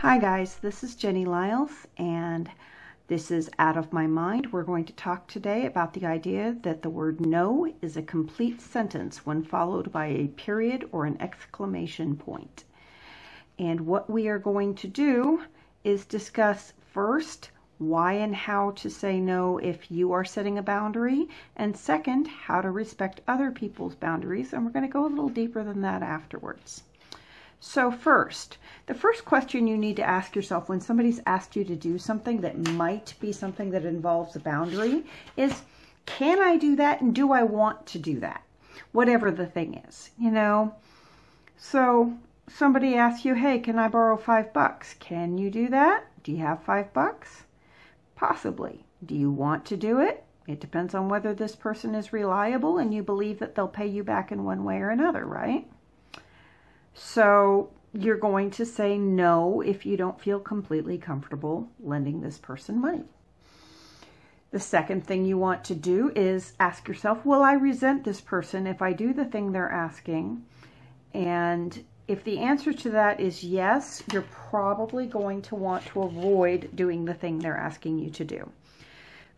Hi guys, this is Jenni Liles and this is Out of My Mind. We're going to talk today about the idea that the word no is a complete sentence when followed by a period or an exclamation point. And what we are going to do is discuss first why and how to say no if you are setting a boundary, and second, how to respect other people's boundaries. And we're going to go a little deeper than that afterwards. So first, the first question you need to ask yourself when somebody's asked you to do something that might be something that involves a boundary is, can I do that and do I want to do that? Whatever the thing is, you know? So somebody asks you, hey, can I borrow five bucks? Can you do that? Do you have five bucks? Possibly. Do you want to do it? It depends on whether this person is reliable and you believe that they'll pay you back in one way or another, right? So you're going to say no if you don't feel completely comfortable lending this person money. The second thing you want to do is ask yourself, will I resent this person if I do the thing they're asking? And if the answer to that is yes, you're probably going to want to avoid doing the thing they're asking you to do.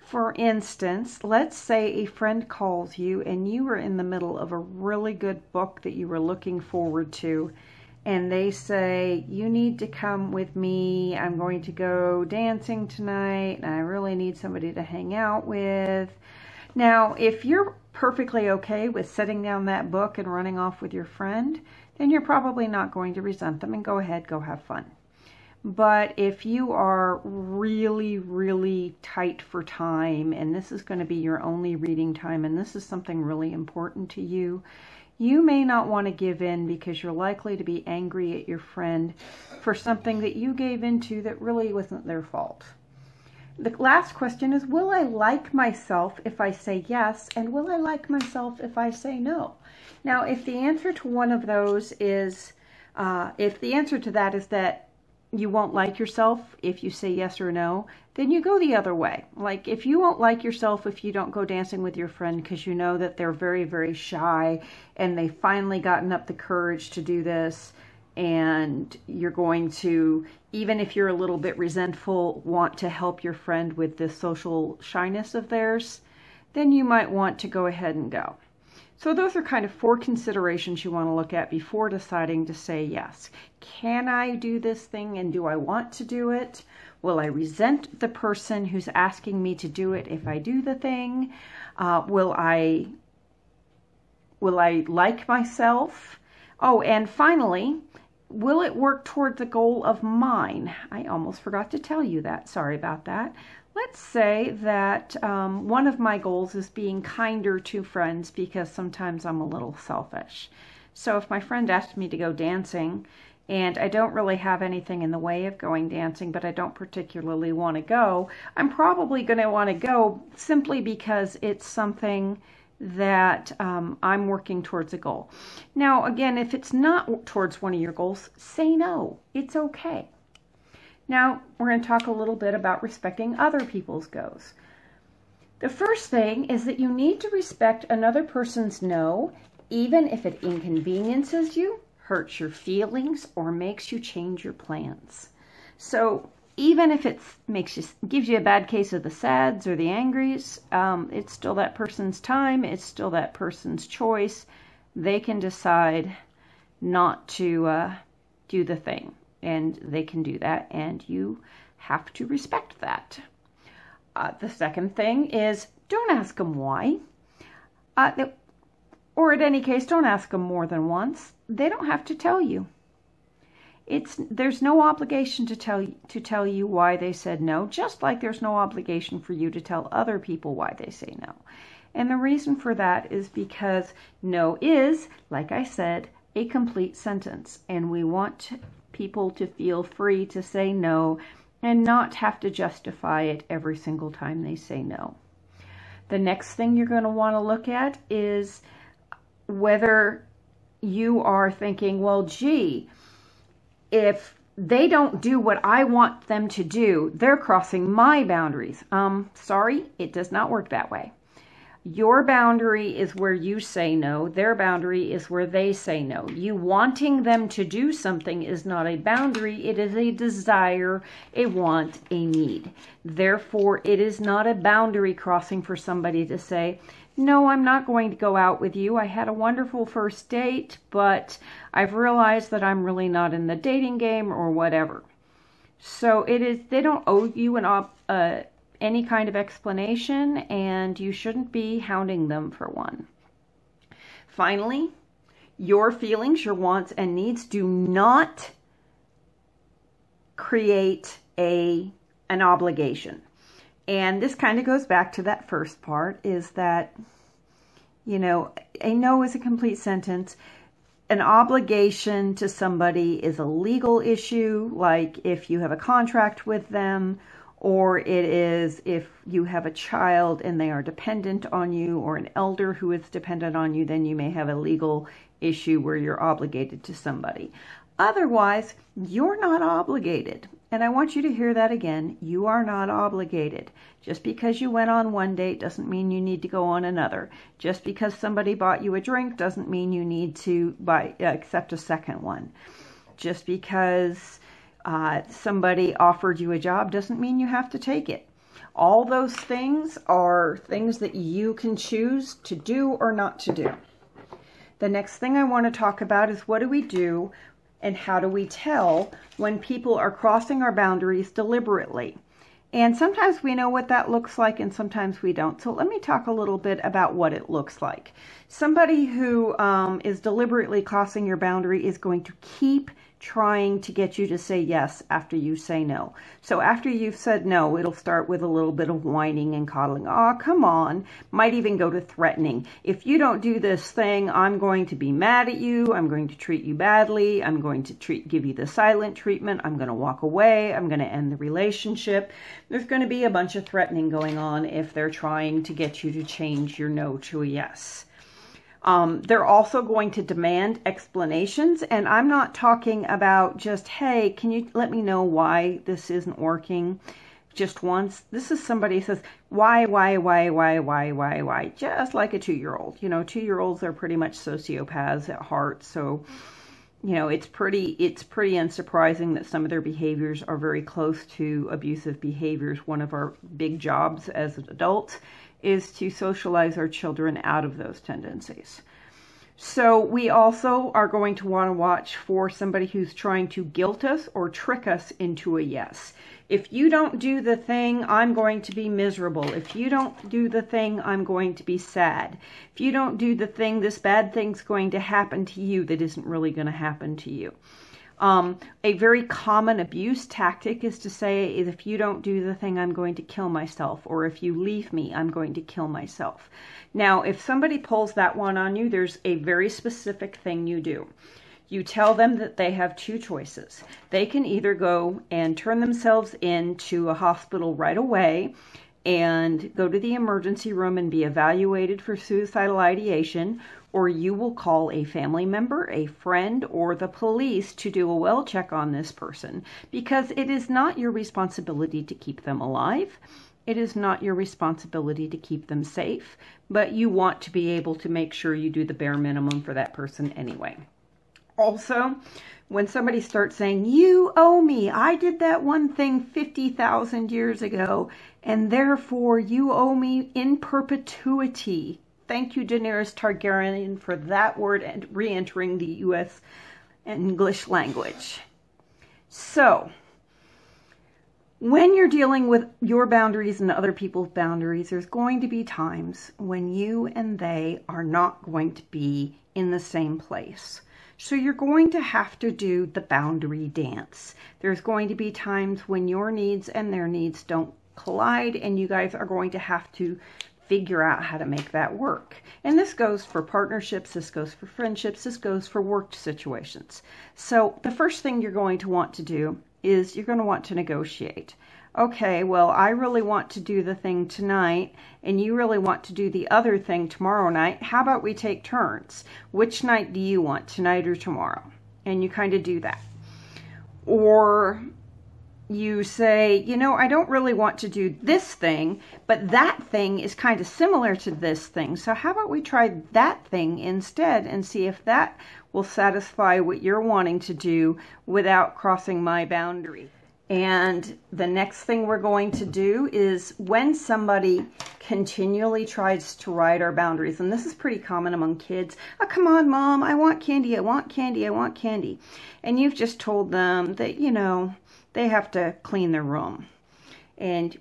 For instance, let's say a friend calls you and you were in the middle of a really good book that you were looking forward to, and they say, You need to come with me. I'm going to go dancing tonight, and I really need somebody to hang out with. Now, if you're perfectly okay with setting down that book and running off with your friend, then you're probably not going to resent them and go ahead, go have fun. But if you are really, really tight for time, and this is going to be your only reading time, and this is something really important to you, you may not want to give in because you're likely to be angry at your friend for something that you gave into that really wasn't their fault. The last question is, will I like myself if I say yes, and will I like myself if I say no? Now, if the answer to one of those is, uh, if the answer to that is that you won't like yourself if you say yes or no, then you go the other way. Like if you won't like yourself if you don't go dancing with your friend because you know that they're very, very shy and they finally gotten up the courage to do this and you're going to, even if you're a little bit resentful, want to help your friend with this social shyness of theirs, then you might want to go ahead and go. So those are kind of four considerations you want to look at before deciding to say yes. Can I do this thing and do I want to do it? Will I resent the person who's asking me to do it if I do the thing? Uh, will I will I like myself? Oh, and finally, will it work toward the goal of mine? I almost forgot to tell you that. Sorry about that. Let's say that um, one of my goals is being kinder to friends because sometimes I'm a little selfish. So if my friend asked me to go dancing and I don't really have anything in the way of going dancing, but I don't particularly want to go, I'm probably going to want to go simply because it's something that um, I'm working towards a goal. Now, again, if it's not towards one of your goals, say no. It's okay. Now, we're going to talk a little bit about respecting other people's goals. The first thing is that you need to respect another person's no, even if it inconveniences you, hurts your feelings, or makes you change your plans. So even if it makes you gives you a bad case of the sads or the angries, um, it's still that person's time. It's still that person's choice. They can decide not to uh, do the thing and they can do that, and you have to respect that. Uh, the second thing is don't ask them why. Uh, or in any case, don't ask them more than once. They don't have to tell you. It's there's no obligation to tell to tell you why they said no, just like there's no obligation for you to tell other people why they say no. And the reason for that is because no is, like I said, a complete sentence, and we want people to feel free to say no and not have to justify it every single time they say no. The next thing you're going to want to look at is whether you are thinking, well, gee, if they don't do what I want them to do, they're crossing my boundaries. Um, sorry, it does not work that way. Your boundary is where you say no. Their boundary is where they say no. You wanting them to do something is not a boundary. It is a desire, a want, a need. Therefore, it is not a boundary crossing for somebody to say, no, I'm not going to go out with you. I had a wonderful first date, but I've realized that I'm really not in the dating game or whatever. So it is, they don't owe you an, uh, any kind of explanation and you shouldn't be hounding them for one. Finally, your feelings, your wants and needs do not create a, an obligation. And this kind of goes back to that first part is that, you know, a no is a complete sentence. An obligation to somebody is a legal issue, like if you have a contract with them, or it is if you have a child and they are dependent on you, or an elder who is dependent on you, then you may have a legal issue where you're obligated to somebody. Otherwise, you're not obligated. And I want you to hear that again. You are not obligated. Just because you went on one date doesn't mean you need to go on another. Just because somebody bought you a drink doesn't mean you need to buy accept a second one. Just because uh, somebody offered you a job doesn't mean you have to take it. All those things are things that you can choose to do or not to do. The next thing I want to talk about is what do we do and how do we tell when people are crossing our boundaries deliberately? And sometimes we know what that looks like and sometimes we don't. So let me talk a little bit about what it looks like. Somebody who um, is deliberately crossing your boundary is going to keep trying to get you to say yes after you say no. So after you've said no, it'll start with a little bit of whining and coddling. Oh, come on. Might even go to threatening. If you don't do this thing, I'm going to be mad at you. I'm going to treat you badly. I'm going to treat, give you the silent treatment. I'm going to walk away. I'm going to end the relationship. There's going to be a bunch of threatening going on if they're trying to get you to change your no to a yes. Um, they're also going to demand explanations, and I'm not talking about just, hey, can you let me know why this isn't working just once? This is somebody says, why, why, why, why, why, why, why, just like a two-year-old. You know, two-year-olds are pretty much sociopaths at heart, so you know it's pretty it's pretty unsurprising that some of their behaviors are very close to abusive behaviors one of our big jobs as adults is to socialize our children out of those tendencies. So we also are going to want to watch for somebody who's trying to guilt us or trick us into a yes. If you don't do the thing, I'm going to be miserable. If you don't do the thing, I'm going to be sad. If you don't do the thing, this bad thing's going to happen to you that isn't really going to happen to you. Um, a very common abuse tactic is to say, if you don't do the thing, I'm going to kill myself, or if you leave me, I'm going to kill myself. Now, if somebody pulls that one on you, there's a very specific thing you do. You tell them that they have two choices. They can either go and turn themselves into a hospital right away and go to the emergency room and be evaluated for suicidal ideation, or you will call a family member, a friend, or the police to do a well check on this person because it is not your responsibility to keep them alive. It is not your responsibility to keep them safe, but you want to be able to make sure you do the bare minimum for that person anyway. Also, when somebody starts saying, You owe me, I did that one thing 50,000 years ago, and therefore you owe me in perpetuity. Thank you, Daenerys Targaryen, for that word and re entering the U.S. English language. So, when you're dealing with your boundaries and other people's boundaries, there's going to be times when you and they are not going to be in the same place. So you're going to have to do the boundary dance. There's going to be times when your needs and their needs don't collide and you guys are going to have to figure out how to make that work. And this goes for partnerships, this goes for friendships, this goes for work situations. So the first thing you're going to want to do is you're going to want to negotiate. Okay, well, I really want to do the thing tonight, and you really want to do the other thing tomorrow night. How about we take turns? Which night do you want, tonight or tomorrow? And you kind of do that. Or you say, you know, I don't really want to do this thing, but that thing is kind of similar to this thing. So how about we try that thing instead and see if that will satisfy what you're wanting to do without crossing my boundary. And the next thing we're going to do is when somebody continually tries to ride our boundaries, and this is pretty common among kids, oh, come on, mom, I want candy, I want candy, I want candy. And you've just told them that, you know, they have to clean their room. And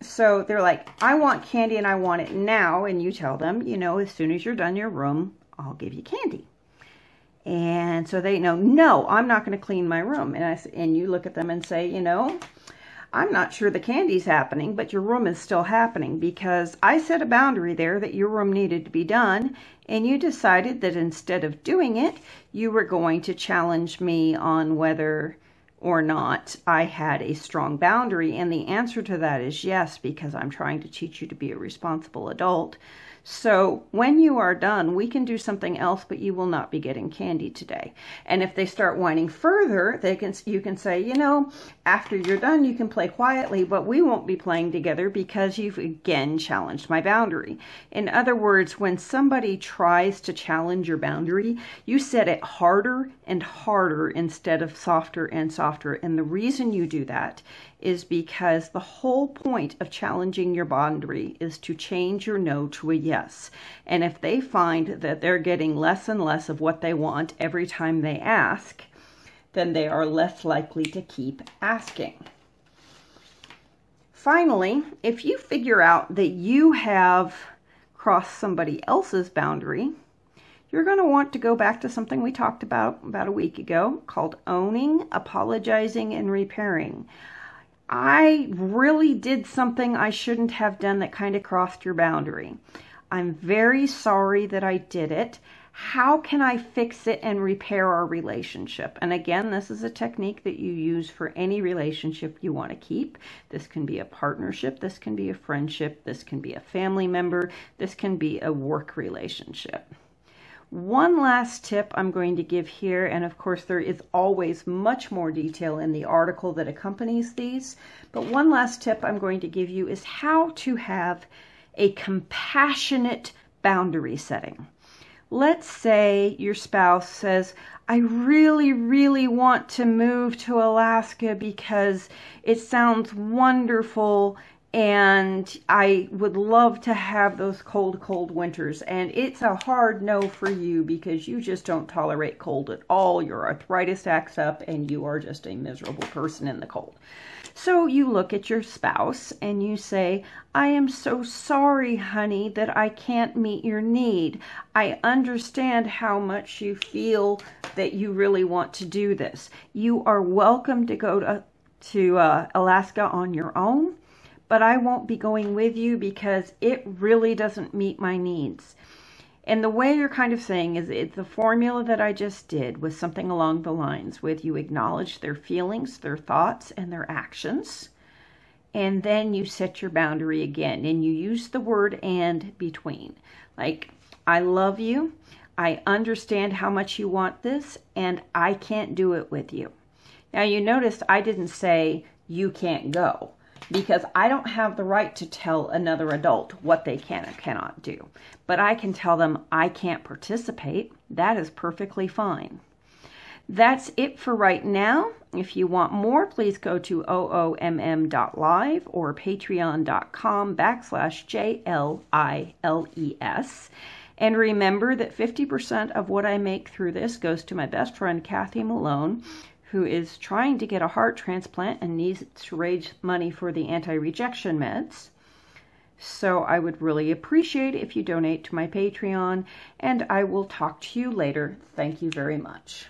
so they're like, I want candy and I want it now. And you tell them, you know, as soon as you're done your room, I'll give you candy. And so they know, no, I'm not going to clean my room. And I and you look at them and say, you know, I'm not sure the candy's happening, but your room is still happening because I set a boundary there that your room needed to be done, and you decided that instead of doing it, you were going to challenge me on whether or not I had a strong boundary. And the answer to that is yes, because I'm trying to teach you to be a responsible adult. So when you are done, we can do something else, but you will not be getting candy today. And if they start whining further, they can you can say, you know, after you're done, you can play quietly, but we won't be playing together because you've again challenged my boundary. In other words, when somebody tries to challenge your boundary, you set it harder and harder instead of softer and softer. And the reason you do that is because the whole point of challenging your boundary is to change your no to a yes. And if they find that they're getting less and less of what they want every time they ask, then they are less likely to keep asking. Finally, if you figure out that you have crossed somebody else's boundary, you're going to want to go back to something we talked about about a week ago called owning, apologizing, and repairing. I really did something I shouldn't have done that kind of crossed your boundary. I'm very sorry that I did it. How can I fix it and repair our relationship? And again, this is a technique that you use for any relationship you want to keep. This can be a partnership, this can be a friendship, this can be a family member, this can be a work relationship. One last tip I'm going to give here, and of course there is always much more detail in the article that accompanies these, but one last tip I'm going to give you is how to have a compassionate boundary setting. Let's say your spouse says, I really, really want to move to Alaska because it sounds wonderful and I would love to have those cold, cold winters. And it's a hard no for you because you just don't tolerate cold at all. Your arthritis acts up and you are just a miserable person in the cold. So you look at your spouse and you say, I am so sorry, honey, that I can't meet your need. I understand how much you feel that you really want to do this. You are welcome to go to, to uh, Alaska on your own but I won't be going with you because it really doesn't meet my needs. And the way you're kind of saying is it's the formula that I just did with something along the lines with you acknowledge their feelings, their thoughts, and their actions. And then you set your boundary again and you use the word and between. Like, I love you. I understand how much you want this, and I can't do it with you. Now, you noticed I didn't say you can't go because I don't have the right to tell another adult what they can and cannot do. But I can tell them I can't participate. That is perfectly fine. That's it for right now. If you want more, please go to oomm.live or patreon.com backslash J-L-I-L-E-S. And remember that 50% of what I make through this goes to my best friend, Kathy Malone, who is trying to get a heart transplant and needs to raise money for the anti-rejection meds. So I would really appreciate if you donate to my Patreon, and I will talk to you later. Thank you very much.